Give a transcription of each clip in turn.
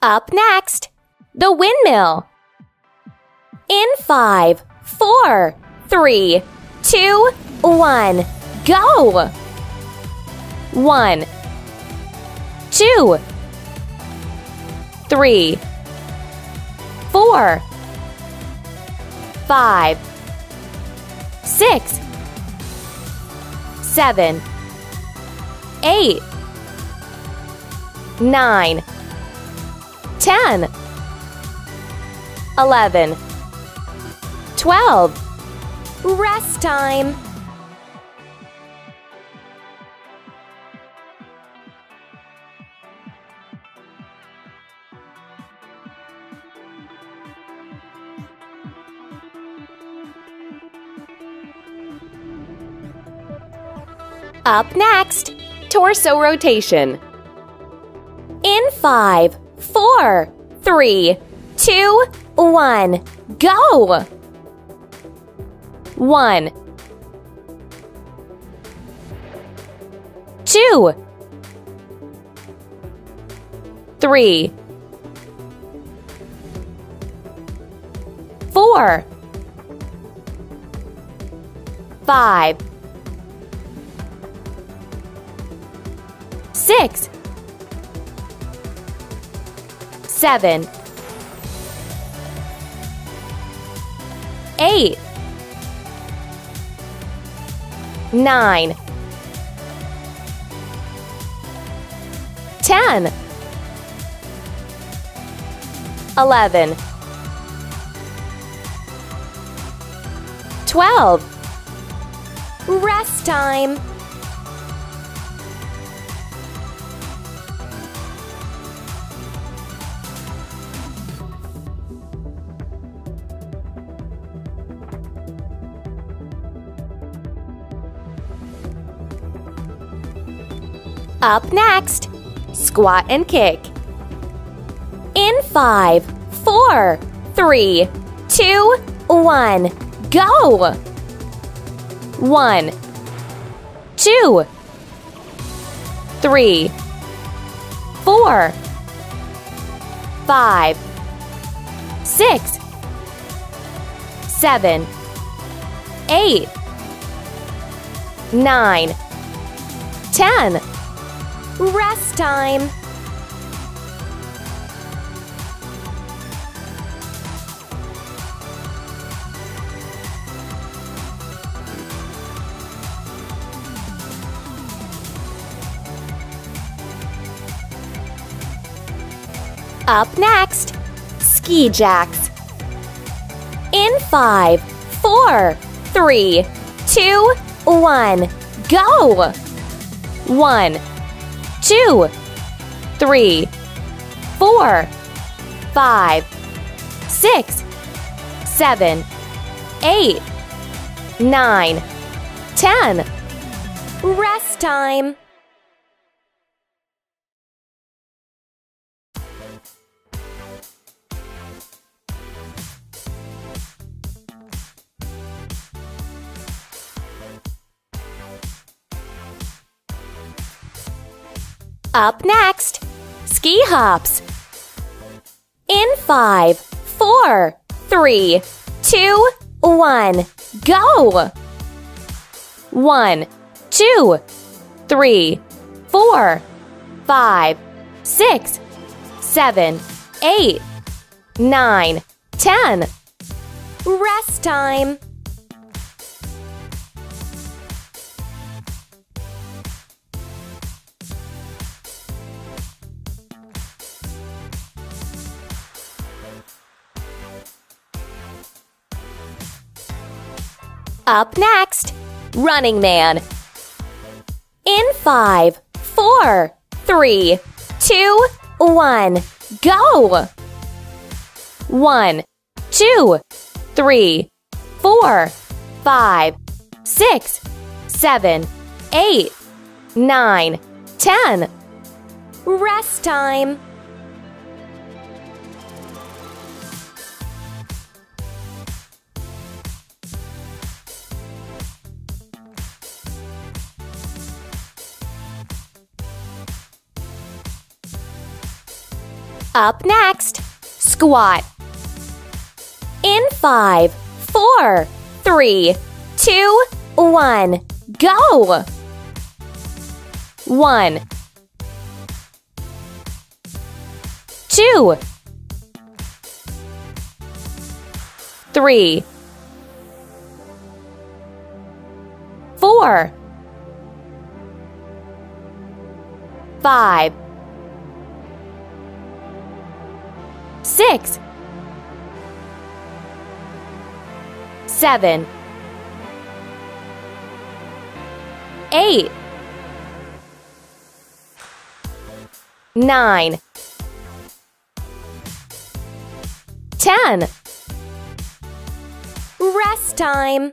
Up next, the windmill. In five, four, three, two, one, go! One, two, three, four, five, six, seven, eight, nine, ten, eleven, twelve. Rest time. Up next, torso rotation. In five, four, three, two, one, go! One, two, three, four, five, six, seven, eight, nine, ten, eleven, twelve. Rest time. Up next, squat and kick. In five, four, three, two, one, go! One, two, three, four, five, six, seven, eight, nine, ten. Rest time. Up next, ski jacks. In five, four, three, two, one, go! One, two, three, four, five, six, seven, eight, nine, ten. Rest time. Up next, ski hops. In five, four, three, two, one, go! One, two, three, four, five, six, seven, eight, nine, ten. Rest time. Up next, Running Man. In five, four, three, two, one, go! One, two, three, four, five, six, seven, eight, nine, ten. Rest time. Up next, squat. In five, four, three, two, one, go! One, two, three, four, five, six, seven, eight, nine, ten. Rest time.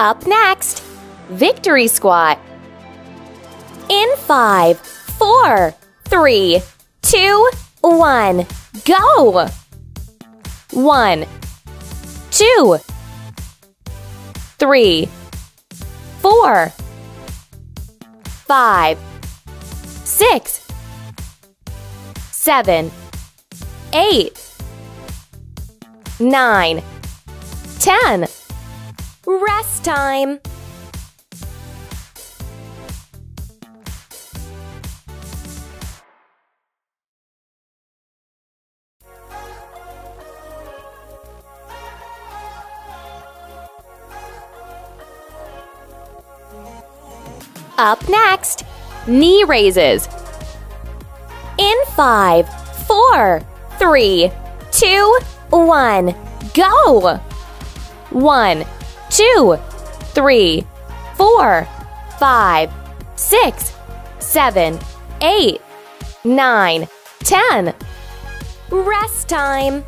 Up next, victory squat. In five, four, three, two, one, go! One, two, three, four, five, six, seven, eight, nine, ten. Rest time. Up next, knee raises. In five, four, three, two, one, go! One, two, three, four, five, six, seven, eight, nine, ten. Rest time.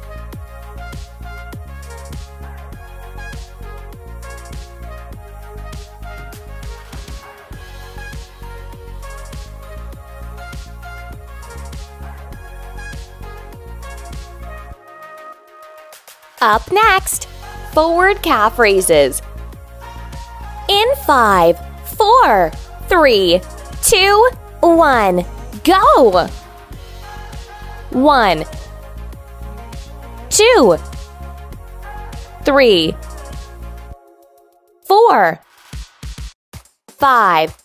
Up next, forward calf raises. In five, four, three, two, one, go! One, two, three, four, five,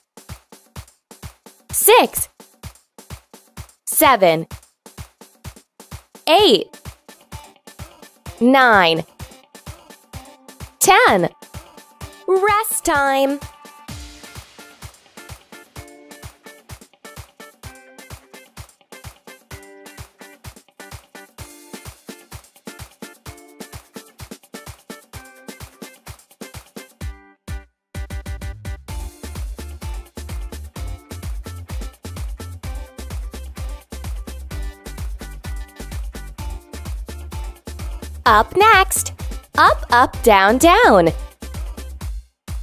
six, seven, eight, nine, ten. Rest time. Up next, up, up, down, down.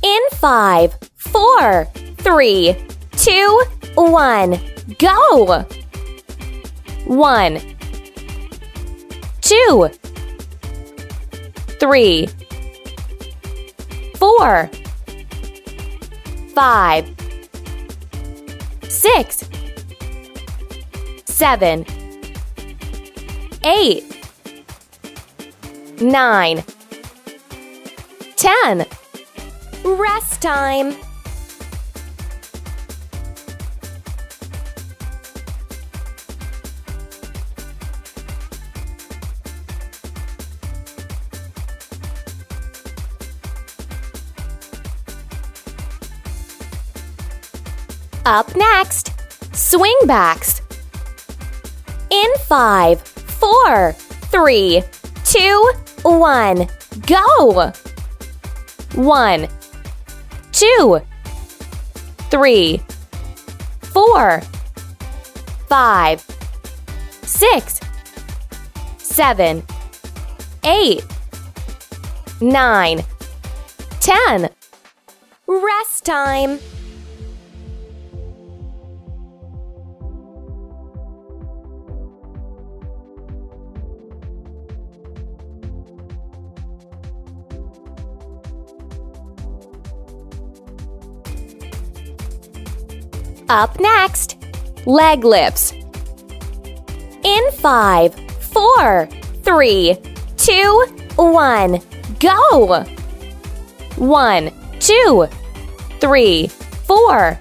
In five, four, three, two, one, go! One, two, three, four, five, six, seven, eight. Nine, ten. Rest time. Up next, swing backs. In five, four, three, two, one, go! One, two, three, four, five, six, seven, eight, nine, ten. Rest time. Up next, leg lifts. In five, four, three, two, one, go! One, two, three, four,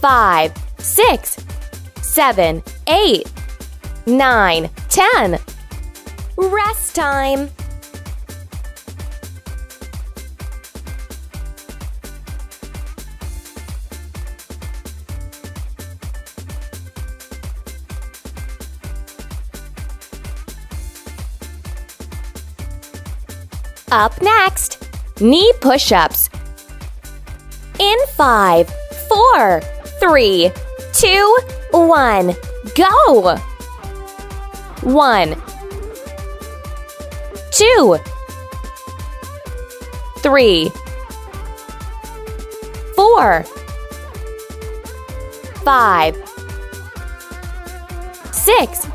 five, six, seven, eight, nine, ten. Rest time. Up next, knee push ups. In five, four, three, two, one, go! One, two, three, four, five, six,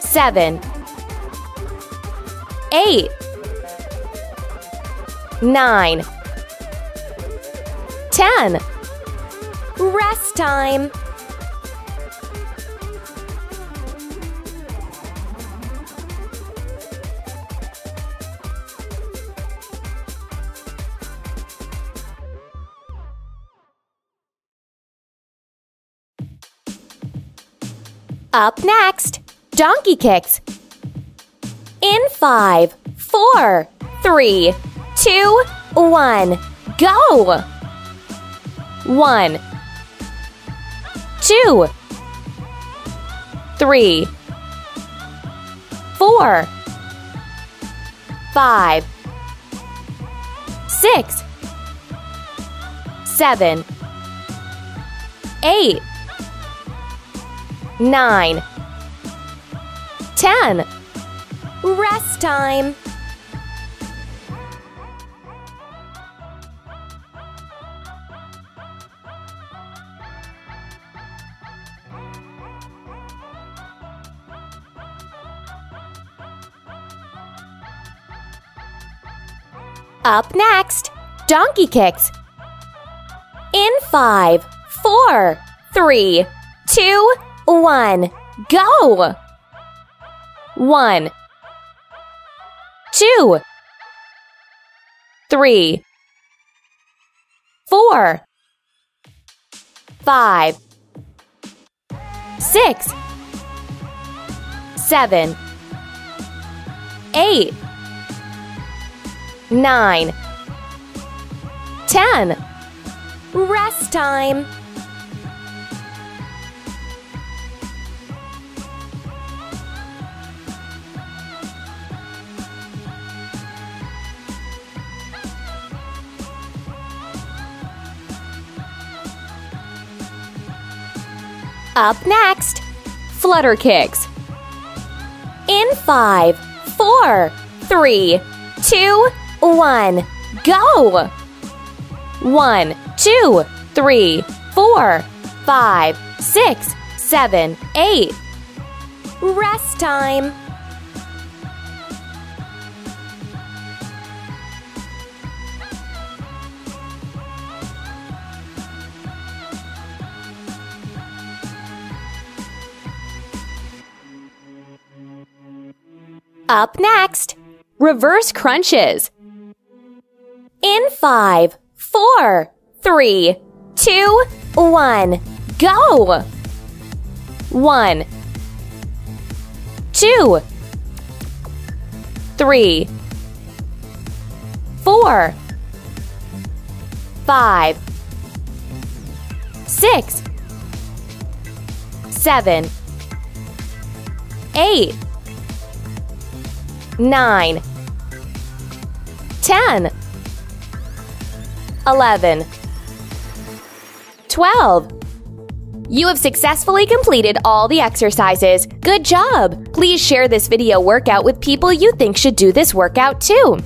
seven, eight, nine, ten. Rest time. Up next, donkey kicks. In five, four, three, two, one, go! One, two, three, four, five, six, seven, eight, nine, ten. Rest time. Up next, donkey kicks. In five, four, three, two, one, go! One, two, three, four, five, six, seven, eight, nine, ten. Rest time. Up next, flutter kicks. In five, four, three, two, one, go! One, two, three, four, five, six, seven, eight. Rest time. Up next, reverse crunches. In five, four, three, two, one, go! One, two, three, four, five, six, seven, eight nine, ten, eleven, twelve. You have successfully completed all the exercises. Good job! Please share this video workout with people you think should do this workout too.